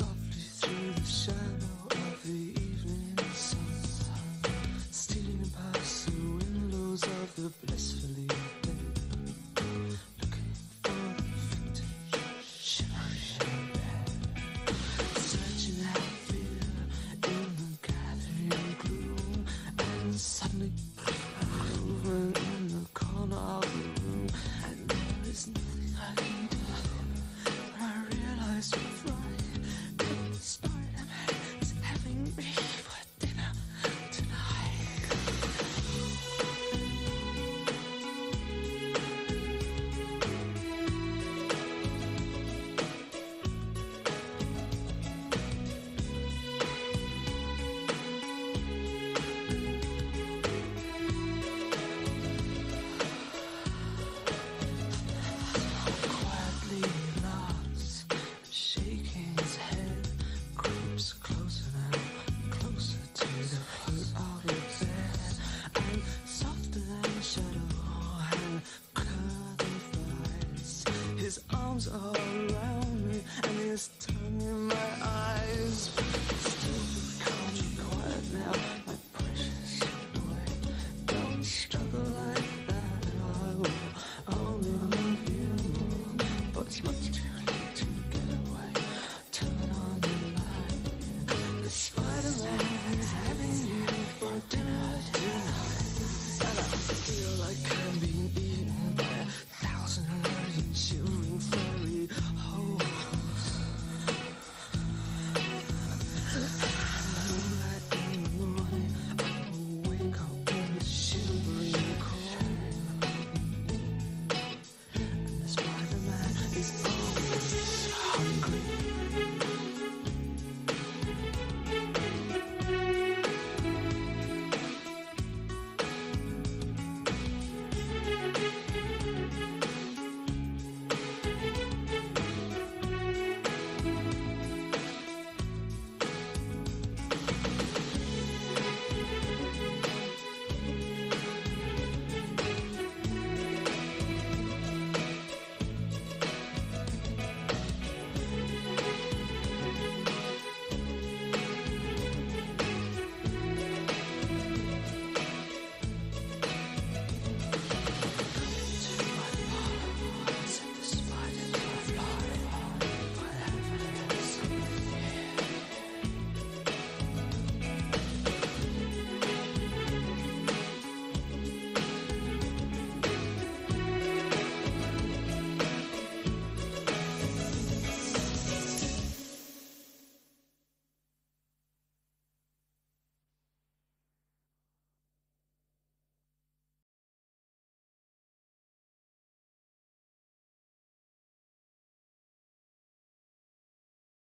softly through the shadow of the evening sun, stealing past the windows of the blissfully. arms all around me, and his tongue in my